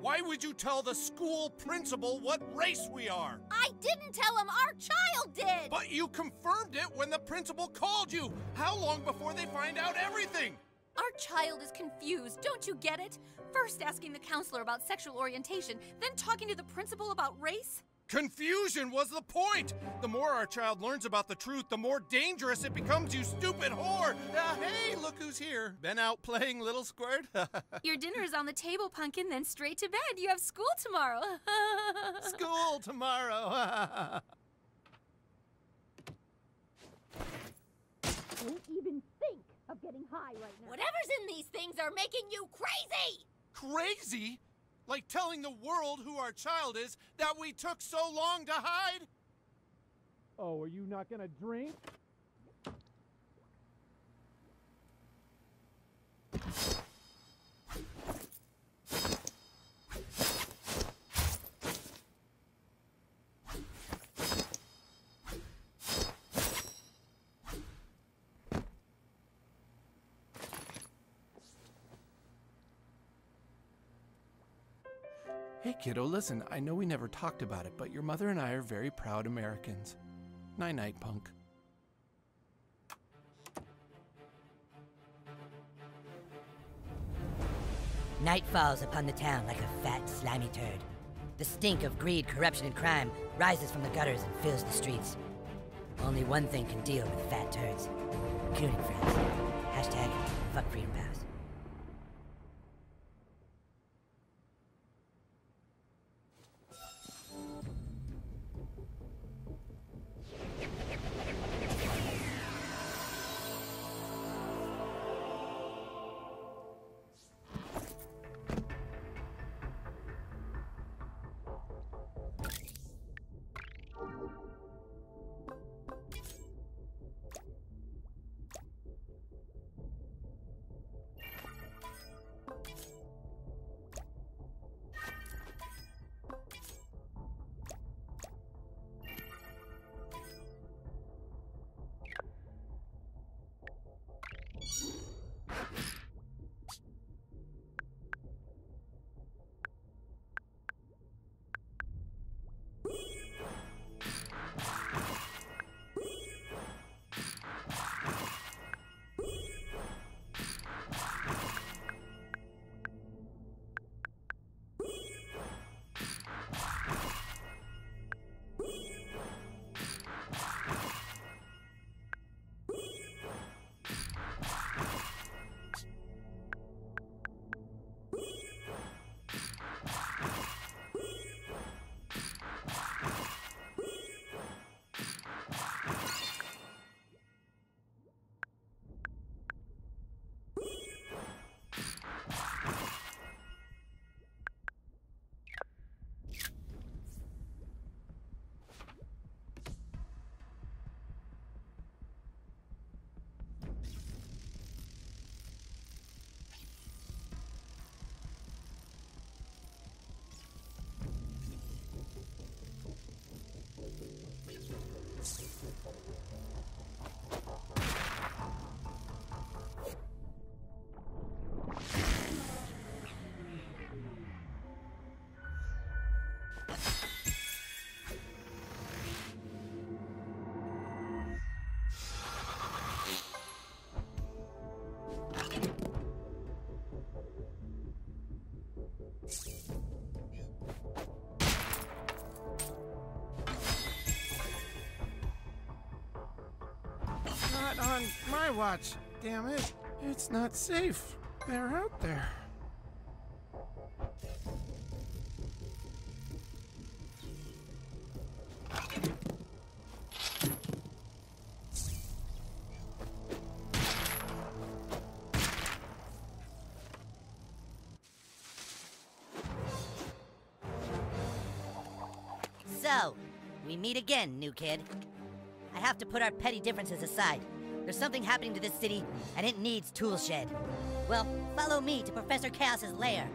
Why would you tell the school principal what race we are? I didn't tell him our child did! But you confirmed it when the principal called you. How long before they find out everything? Our child is confused, don't you get it? First asking the counselor about sexual orientation, then talking to the principal about race? Confusion was the point. The more our child learns about the truth, the more dangerous it becomes, you stupid whore. Hey, look who's here. Been out playing Little Squirt? Your dinner is on the table, Pumpkin, then straight to bed. You have school tomorrow. School tomorrow. Don't even think of getting high right now. Whatever's in these things are making you crazy! Crazy? Like telling the world who our child is that we took so long to hide? Oh, are you not gonna drink? Hey, kiddo, listen, I know we never talked about it, but your mother and I are very proud Americans. Night night, punk. Night falls upon the town like a fat, slimy turd. The stink of greed, corruption, and crime rises from the gutters and fills the streets. Only one thing can deal with fat turds. Coon and Friends. Hashtag fuck freedom pass. Not my watch, damn it. It's not safe. They're out there. So, we meet again, new kid. I have to put our petty differences aside. There's something happening to this city, and it needs Toolshed. Well, follow me to Professor Chaos's lair.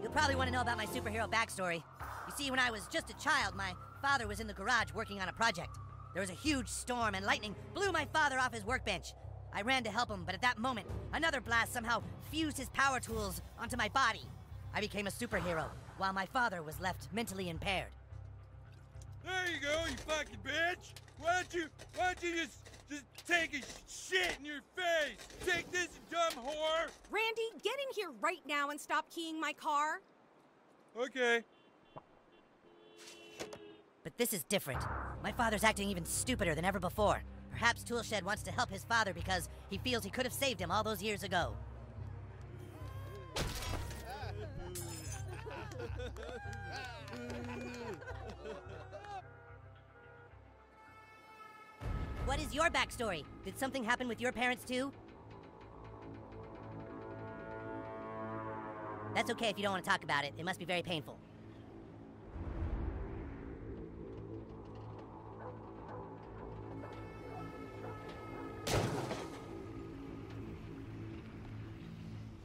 You'll probably want to know about my superhero backstory. You see, when I was just a child, my father was in the garage working on a project. There was a huge storm, and lightning blew my father off his workbench. I ran to help him, but at that moment, another blast somehow fused his power tools onto my body. I became a superhero, while my father was left mentally impaired. There you go, you fucking bitch! Why don't you, why don't you just, just take a shit in your face? Take this, dumb whore! Randy, get in here right now and stop keying my car. Okay. But this is different. My father's acting even stupider than ever before. Perhaps Toolshed wants to help his father because he feels he could have saved him all those years ago. What is your backstory? Did something happen with your parents too? That's okay if you don't want to talk about it. It must be very painful.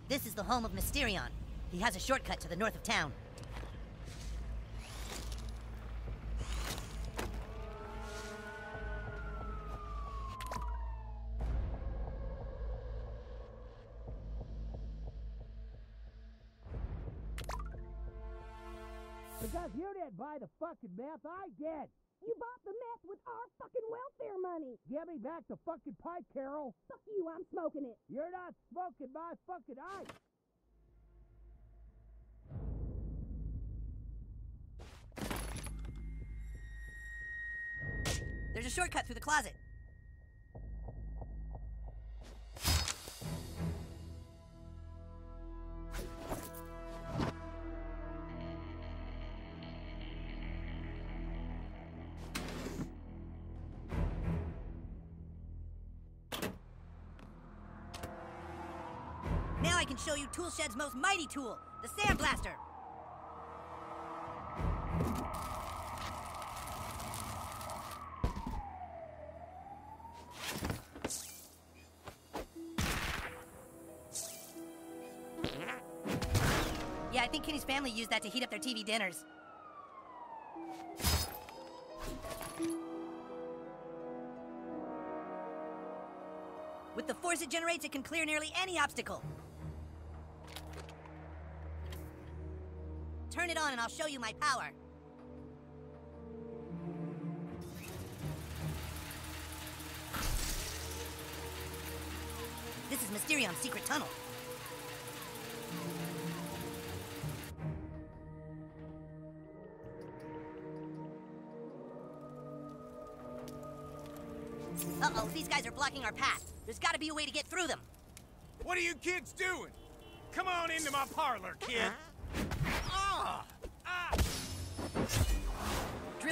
This is the home of Mysterion. He has a shortcut to the north of town. Because you didn't buy the fucking meth, I did. You bought the meth with our fucking welfare money. Give me back the fucking pipe, Carol. Fuck you, I'm smoking it. You're not smoking my fucking ice. There's a shortcut through the closet. Can show you Toolshed's most mighty tool, the Sandblaster. Yeah, I think Kenny's family used that to heat up their TV dinners. With the force it generates, it can clear nearly any obstacle. Turn it on and I'll show you my power. This is Mysterion's secret tunnel. Uh-oh, these guys are blocking our path. There's gotta be a way to get through them. What are you kids doing? Come on into my parlor, kid. Uh-huh.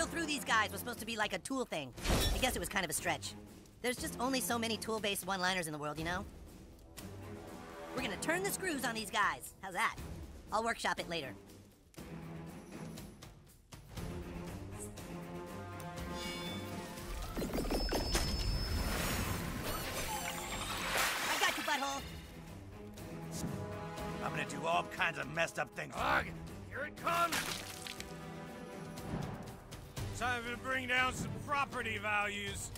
Drill through these guys was supposed to be like a tool thing. I guess it was kind of a stretch. There's just only so many tool-based one-liners in the world, you know? We're gonna turn the screws on these guys. How's that? I'll workshop it later. I got you, butthole. I'm gonna do all kinds of messed up things. Ugh, here it comes! Time to bring down some property values.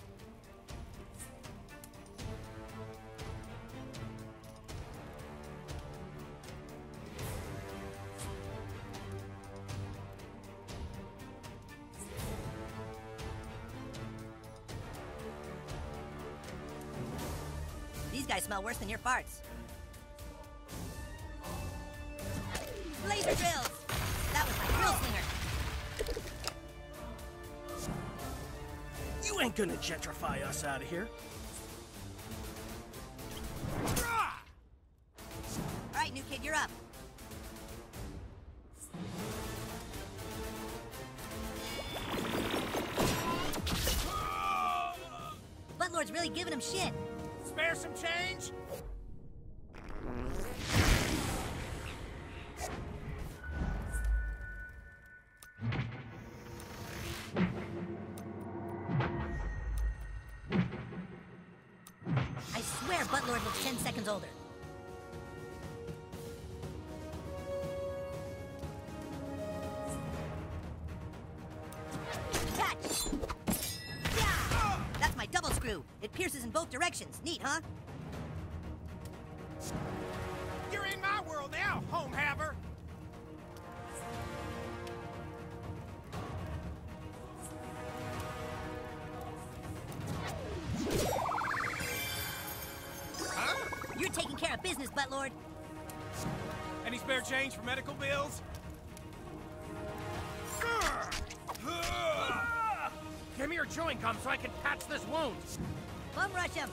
These guys smell worse than your farts. Gonna gentrify us out of here. All right, new kid, you're up. Buttlord's really giving him shit. Spare some change? Yeah! That's my double screw. It pierces in both directions. Neat, huh? You're in my world now, home haver. You're taking care of business, Buttlord. Any spare change for medical bills? Give me your chewing gum so I can patch this wound. Bum rush him.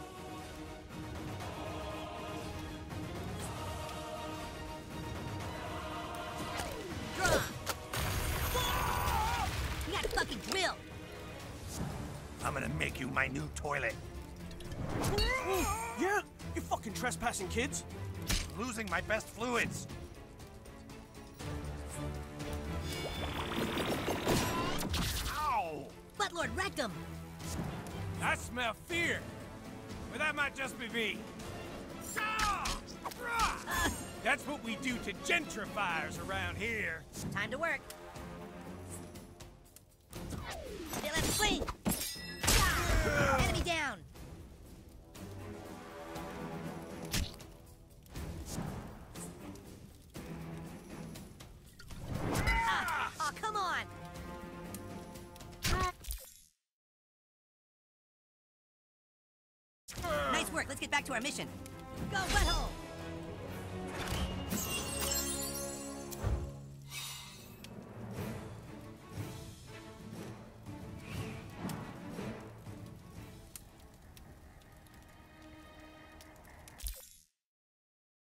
Draw. You got fucking drill. I'm gonna make you my new toilet. Yeah? You fucking trespassing kids? Losing my best fluids. Buttlord wrecked him. I smell fear. But that might just be me. Uh. That's what we do to gentrifiers around here. Time to work. Work. Let's get back to our mission. Go, butthole.